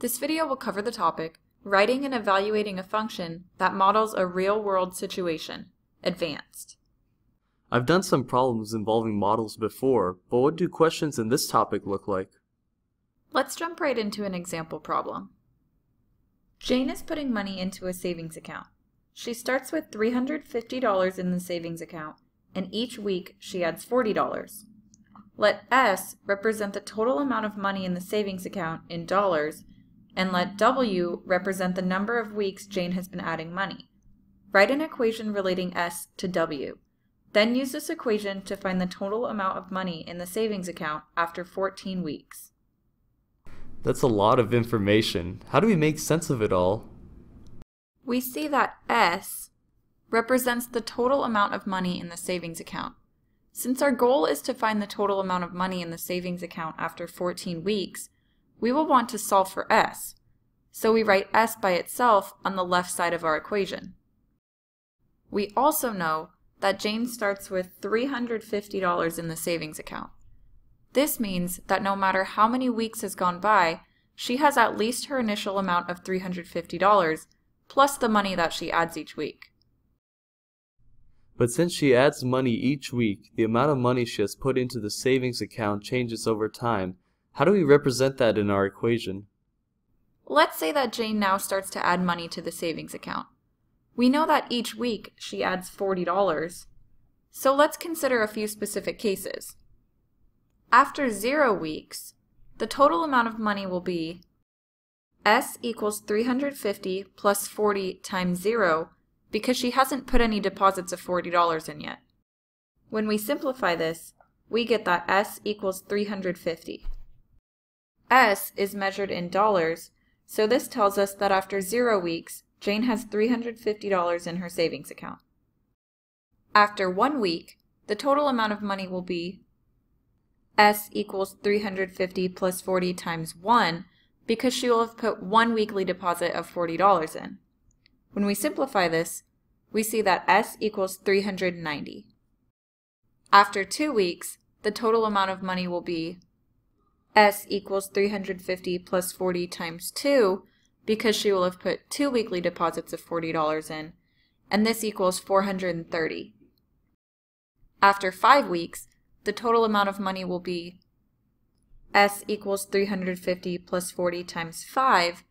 This video will cover the topic, Writing and Evaluating a Function that Models a Real-World Situation, Advanced. I've done some problems involving models before, but what do questions in this topic look like? Let's jump right into an example problem. Jane is putting money into a savings account. She starts with $350 in the savings account, and each week she adds $40. Let S represent the total amount of money in the savings account in dollars and let W represent the number of weeks Jane has been adding money. Write an equation relating S to W. Then use this equation to find the total amount of money in the savings account after 14 weeks. That's a lot of information. How do we make sense of it all? We see that S represents the total amount of money in the savings account. Since our goal is to find the total amount of money in the savings account after 14 weeks, we will want to solve for S, so we write S by itself on the left side of our equation. We also know that Jane starts with $350 in the savings account. This means that no matter how many weeks has gone by, she has at least her initial amount of $350 plus the money that she adds each week. But since she adds money each week, the amount of money she has put into the savings account changes over time. How do we represent that in our equation? Let's say that Jane now starts to add money to the savings account. We know that each week she adds $40. So let's consider a few specific cases. After zero weeks, the total amount of money will be S equals 350 plus 40 times 0 because she hasn't put any deposits of $40 in yet. When we simplify this, we get that S equals 350. S is measured in dollars, so this tells us that after zero weeks, Jane has $350 in her savings account. After one week, the total amount of money will be S equals 350 plus 40 times 1 because she will have put one weekly deposit of $40 in. When we simplify this, we see that S equals 390. After two weeks, the total amount of money will be S equals 350 plus 40 times 2 because she will have put two weekly deposits of $40 in, and this equals 430. After five weeks, the total amount of money will be S equals 350 plus 40 times 5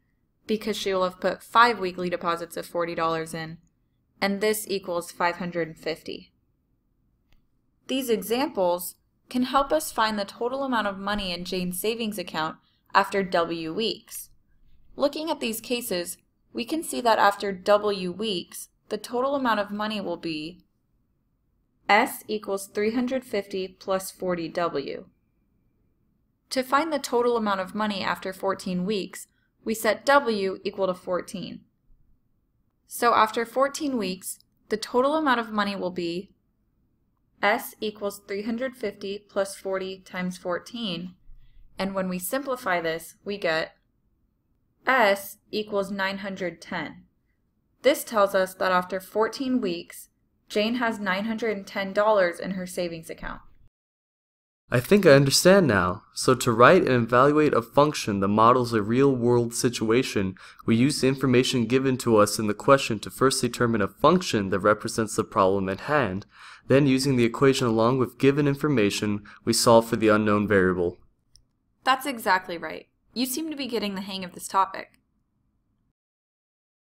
because she will have put five weekly deposits of $40 in, and this equals 550. These examples can help us find the total amount of money in Jane's savings account after W weeks. Looking at these cases, we can see that after W weeks, the total amount of money will be S equals 350 plus 40W. To find the total amount of money after 14 weeks, we set W equal to 14. So after 14 weeks, the total amount of money will be S equals 350 plus 40 times 14, and when we simplify this, we get S equals 910. This tells us that after 14 weeks, Jane has $910 in her savings account. I think I understand now. So to write and evaluate a function that models a real-world situation, we use the information given to us in the question to first determine a function that represents the problem at hand. Then using the equation along with given information, we solve for the unknown variable. That's exactly right. You seem to be getting the hang of this topic.